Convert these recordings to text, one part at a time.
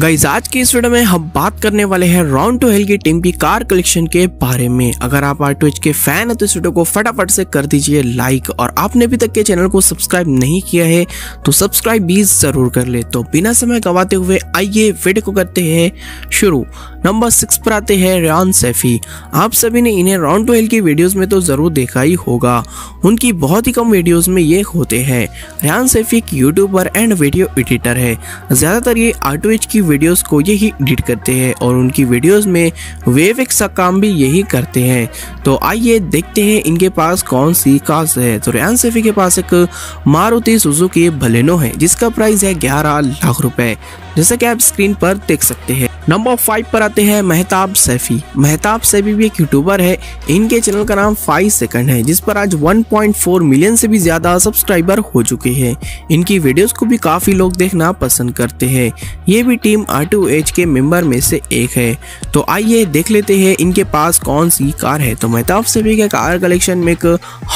Guys आज की इस वीडियो में हम बात करने वाले हैं राउंड टू हेल की टीम की कार कलेक्शन के बारे में। अगर आप आर के फ़ैन है तो इस वीडियो को फटाफट से कर दीजिए लाइक और आपने अभी तक के चैनल को सब्सक्राइब नहीं किया है तो सब्सक्राइब भी ज़रूर कर ले। तो बिना समय गवाते हुए आइए वीडियो को करते हैं शुरू। नंबर सिक्स पर आते हैं रियान सैफी आप सभी ने इन्हें राउंड टू हेल की वीडियोज़ में तो ज़रूर देखा ही होगा। उनकी बहुत ही कम वीडियोज़ में ये होते हैं। रियान सैफी एक यूट्यूबर एंड वीडियो एडिटर है। ज़्यादातर ये आर की की वीडियोस को यही एडिट करते हैं और उनकी वीडियोस में वेविक्स का काम भी यही करते हैं। तो आइए देखते हैं इनके पास कौन सी कार्स है। तो रियान सैफी के पास एक मारुति सुजुकी बलेनो है, जिसका प्राइस है ग्यारह लाख रुपए। जैसा कि आप स्क्रीन पर देख सकते हैं। नंबर फाइव पर आते हैं मेहताब सैफी। मेहताब सैफी भी एक यूट्यूबर है। इनके चैनल का नाम फाइव सेकंड है, जिस पर आज 1.4 मिलियन से भी ज़्यादा सब्सक्राइबर हो चुके हैं। इनकी वीडियोस को भी काफ़ी लोग देखना पसंद करते हैं। ये भी टीम आर टू एच के मेंबर में से एक है। तो आइए देख लेते हैं इनके पास कौन सी कार है। तो मेहताब सैफी के कार कलेक्शन में एक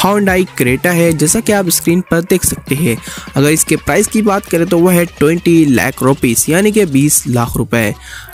हॉन्डाई क्रेटा है, जैसा कि आप स्क्रीन पर देख सकते हैं। अगर इसके प्राइस की बात करें तो वह है ट्वेंटी लाख रुपीज़ यानी कि बीस लाख रुपए।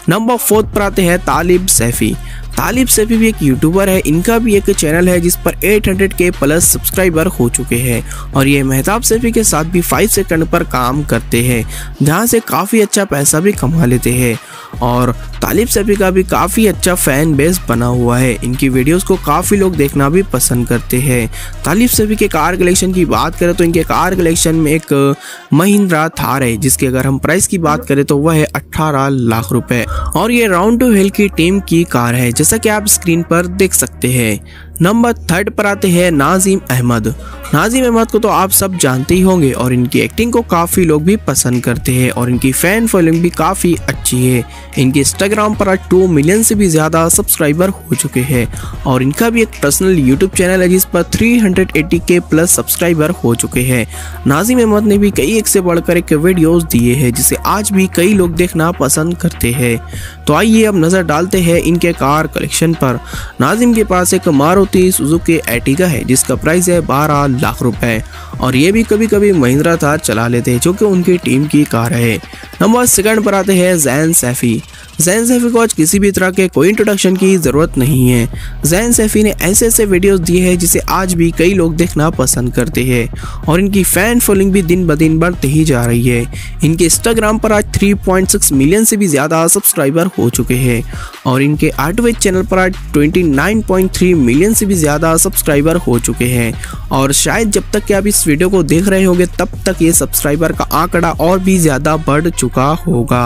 नंबर फोर्थ पर आते हैं तालिब सैफी। तालिब सैफी भी एक यूट्यूबर है। इनका भी एक चैनल है, जिस पर 800 के प्लस सब्सक्राइबर हो चुके हैं। और ये मेहताब सैफी के साथ भी 5 सेकंड पर काम करते हैं। जहाँ से काफ़ी अच्छा पैसा भी कमा लेते हैं। और तालिब सैफी का भी काफ़ी अच्छा फ़ैन बेस बना हुआ है। इनकी वीडियोस को काफ़ी लोग देखना भी पसंद करते हैं। तालिब सैफी के कार कलेक्शन की बात करें तो इनके कार कलेक्शन में एक महिंद्रा थार है, जिसकी अगर हम प्राइस की बात करें तो वह है अट्ठारह लाख रुपए। और ये राउंड टू हिल की टीम की कार है जैसा कि आप स्क्रीन पर देख सकते हैं। नंबर थर्ड पर आते हैं नाजिम अहमद। नाजिम अहमद को तो आप सब जानते ही होंगे और इनकी एक्टिंग को काफ़ी लोग भी पसंद करते हैं और इनकी फ़ैन फॉलोइंग भी काफ़ी अच्छी है। इनके इंस्टाग्राम पर आज टू मिलियन से भी ज़्यादा सब्सक्राइबर हो चुके हैं और इनका भी एक पर्सनल यूट्यूब चैनल है जिस पर 380 के प्लस सब्सक्राइबर हो चुके हैं। नाजिम अहमद ने भी कई एक से बढ़कर एक वीडियोस दिए हैं, जिसे आज भी कई लोग देखना पसंद करते हैं। तो आइए अब नज़र डालते हैं इनके कार कलेक्शन पर। नाजिम के पास एक मारुति सुजुकी एटिका है, जिसका प्राइस है बारह लाख रुपए। और ये भी कभी कभी महिंद्रा थार चला लेते हैं, जो कि उनकी टीम की कार है। नंबर सेकंड पर आते हैं, जैन सैफी। जैन सैफी को आज किसी भी तरह के कोई इंट्रोडक्शन की ज़रूरत नहीं है। जैन सैफी ने ऐसे ऐसे वीडियोस दिए हैं, जिसे आज भी कई लोग देखना पसंद करते हैं। और इनकी फ़ैन फॉलोइंग भी दिन ब दिन बढ़ती ही जा रही है। इनके इंस्टाग्राम पर आज 3.6 मिलियन से भी ज़्यादा सब्सक्राइबर हो चुके हैं। और इनके आर्टवेज चैनल पर आज 29.3 मिलियन से भी ज़्यादा सब्सक्राइबर हो चुके हैं। और शायद जब तक कि आप इस वीडियो को देख रहे होंगे, तब तक ये सब्सक्राइबर का आंकड़ा और भी ज़्यादा बढ़ चुका होगा।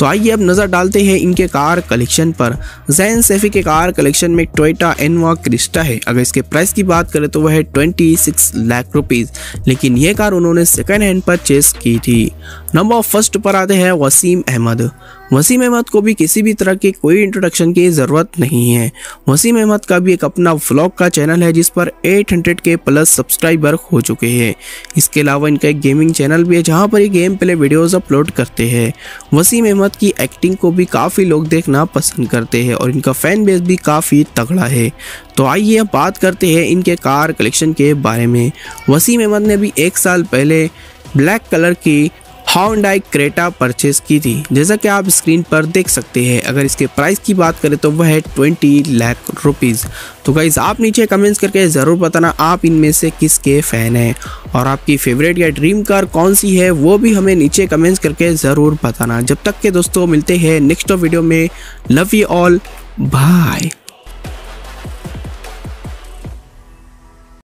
तो आइए अब नज़र डालते हैं इनके कार कलेक्शन पर। जैन सेफी के कार कलेक्शन में टोयटा एनवा क्रिस्टा है। अगर इसके प्राइस की बात करें तो वह है ट्वेंटी लाख रुपीज़ लेकिन ये कार उन्होंने सेकेंड हैंड परचेस की थी। नंबर फ़र्स्ट पर आते हैं वसीम अहमद। वसीम अहमद को भी किसी भी तरह की कोई इंट्रोडक्शन की ज़रूरत नहीं है। वसीम अहमद का भी एक अपना व्लॉग का चैनल है, जिस पर 800 के प्लस सब्सक्राइबर हो चुके हैं। इसके अलावा इनका एक गेमिंग चैनल भी है, जहाँ पर ये गेम प्ले वीडियोस अपलोड करते हैं। वसीम अहमद की एक्टिंग को भी काफ़ी लोग देखना पसंद करते हैं और इनका फ़ैन बेस भी काफ़ी तगड़ा है। तो आइए अब बात करते हैं इनके कार कलेक्शन के बारे में। वसीम अहमद ने भी एक साल पहले ब्लैक कलर की हॉन्डाई क्रेटा परचेज की थी। जैसा कि आप स्क्रीन पर देख सकते हैं, अगर इसके प्राइस की बात करें तो वह है ट्वेंटी लाख रुपीज़ तो गाइज़ आप नीचे कमेंट्स करके ज़रूर बताना आप इनमें से किसके फ़ैन हैं। और आपकी फेवरेट या ड्रीम कार कौन सी है, वो भी हमें नीचे कमेंट्स करके ज़रूर बताना। जब तक के दोस्तों, मिलते हैं नेक्स्ट वीडियो में। Love you all bye